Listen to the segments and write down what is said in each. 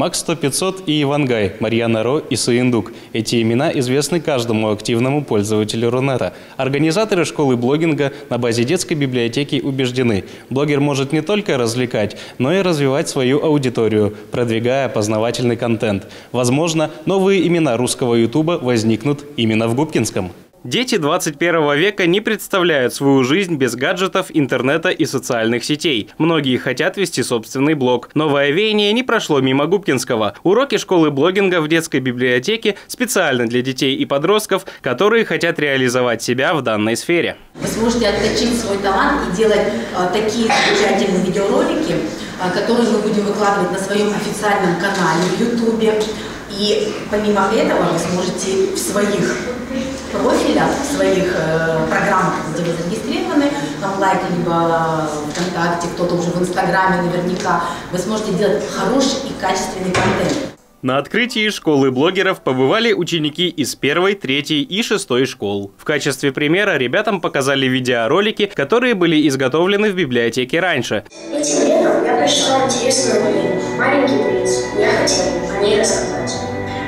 Макс 100-500 и Ивангай, Марьяна Ро и Суиндук. Эти имена известны каждому активному пользователю Рунета. Организаторы школы блогинга на базе детской библиотеки убеждены, блогер может не только развлекать, но и развивать свою аудиторию, продвигая познавательный контент. Возможно, новые имена русского ютуба возникнут именно в Губкинском. Дети 21 века не представляют свою жизнь без гаджетов, интернета и социальных сетей. Многие хотят вести собственный блог. Новое веяние не прошло мимо Губкинского. Уроки школы блогинга в детской библиотеке специально для детей и подростков, которые хотят реализовать себя в данной сфере. Вы сможете отточить свой талант и делать э, такие замечательные видеоролики, э, которые мы будем выкладывать на своем официальном канале в YouTube. И помимо этого вы сможете в своих профилях, в своих э, программах, где вы зарегистрированы, там лайк, либо ВКонтакте, кто-то уже в Инстаграме наверняка, вы сможете делать хороший и качественный контент. На открытии школы блогеров побывали ученики из первой, третьей и шестой школ. В качестве примера ребятам показали видеоролики, которые были изготовлены в библиотеке раньше. Этим летом я прочитала интересную книгу «Маленький принц». Я хотела о ней рассказать.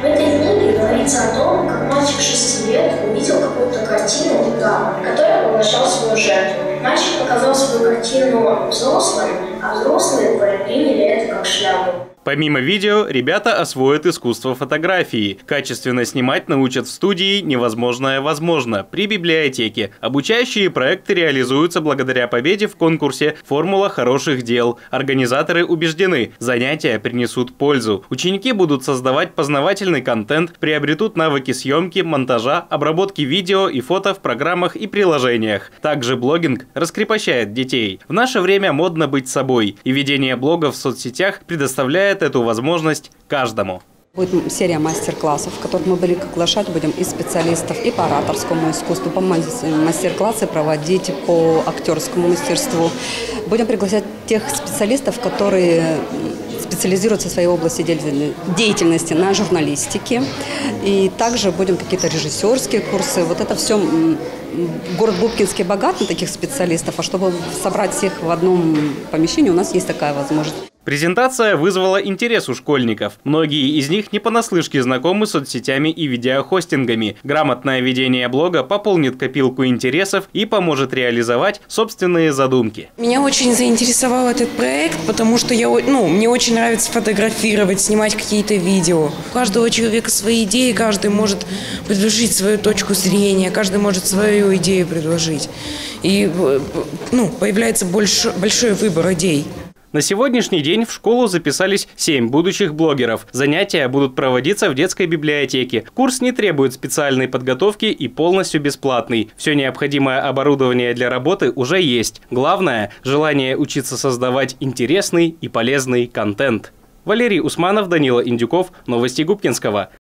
В этой книге говорится о том, как мальчик 6 лет увидел какую-то картину дама, которая поглощал свою жертву. Мальчик показал свою картину взрослым, а взрослые приняли это как шляпу. Помимо видео, ребята освоят искусство фотографии. Качественно снимать научат в студии «Невозможное возможно» при библиотеке. Обучающие проекты реализуются благодаря победе в конкурсе «Формула хороших дел». Организаторы убеждены, занятия принесут пользу. Ученики будут создавать познавательный контент, приобретут навыки съемки, монтажа, обработки видео и фото в программах и приложениях. Также блогинг раскрепощает детей. В наше время модно быть собой, и ведение блога в соцсетях предоставляет эту возможность каждому. Будет серия мастер-классов, в которых мы будем приглашать будем и специалистов и по ораторскому искусству, по мастер-классы проводить по актерскому мастерству. Будем приглашать тех специалистов, которые специализируются в своей области деятельности на журналистике. И также будем какие-то режиссерские курсы. Вот это все город Губкинский богат на таких специалистов, а чтобы собрать всех в одном помещении, у нас есть такая возможность. Презентация вызвала интерес у школьников. Многие из них не понаслышке знакомы с соцсетями и видеохостингами. Грамотное ведение блога пополнит копилку интересов и поможет реализовать собственные задумки. Меня очень заинтересовал этот проект, потому что я, ну, мне очень нравится фотографировать, снимать какие-то видео. У каждого человека свои идеи, каждый может предложить свою точку зрения, каждый может свою идею предложить. И э, ну, появляется больш, большой выбор идей. На сегодняшний день в школу записались 7 будущих блогеров. Занятия будут проводиться в детской библиотеке. Курс не требует специальной подготовки и полностью бесплатный. Все необходимое оборудование для работы уже есть. Главное – желание учиться создавать интересный и полезный контент. Валерий Усманов, Данила Индюков. Новости Губкинского.